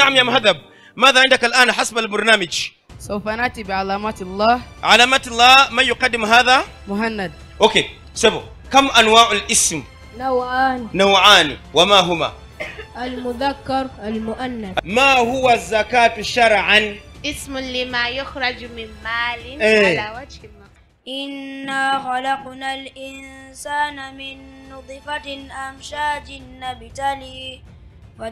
نعم يا مهذب. ماذا عندك الآن حسب البرنامج؟ سوف نأتي بعلامات الله. علامات الله من يقدم هذا؟ مهند. أوكي سبو كم أنواع الاسم؟ نوعان. نوعان وما هما؟ المذكر المؤنث. ما هو الزكاة شرعا؟ اسم لما يخرج من مال إيه. على وجه ما إنا خلقنا الإنسان من نطفة أمشاج نبتليه My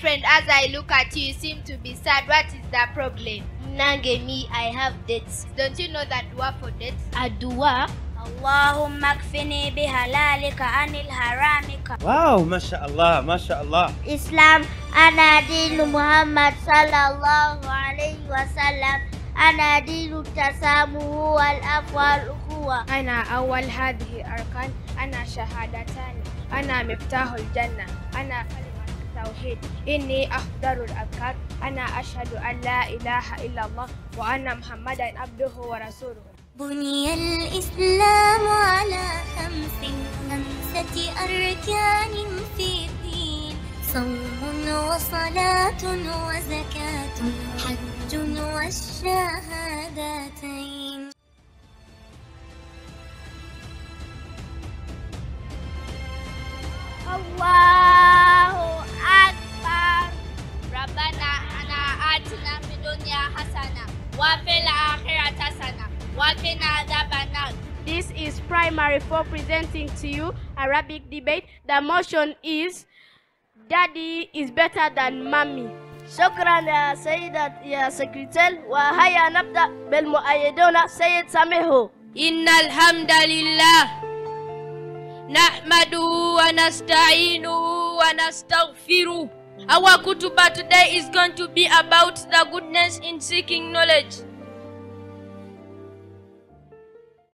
friend, as I look at you, you seem to be sad. What is the problem? Nangemi, I have dates. Don't you know that dua for dates? Adua. اللهم اكفني بحلالك عن الحرامك واو ما شاء الله ما شاء الله إسلام أنا دين محمد صلى الله عليه وسلم أنا دين التسامح والعفو والأخوة أنا أول هذه الأركان أنا شهادتان. أنا مفتاح الجنة. أنا كلمة التوحيد. إني أفضل الأذكار. أنا أشهد أن لا إله إلا الله وأن محمدا عبده ورسوله. بني الإسلام على خمس خمسة أركان في الدين صوم وصلاة وزكاة. حج والشهادتين الله أكبر ربنا أنا آتنا في الدنيا حسنة وفي الآخرة حسنة وقنا عذاب النار This is primary for presenting to you Arabic debate. The motion is Daddy is better than mommy. شكرا يا سيدة يا سكرتير وهيا نبدأ بالمؤيدون سيد سميحو إن الحمد لله نحمده ونستعينه ونستغفره Our kutuba today is going to be about the goodness in seeking knowledge.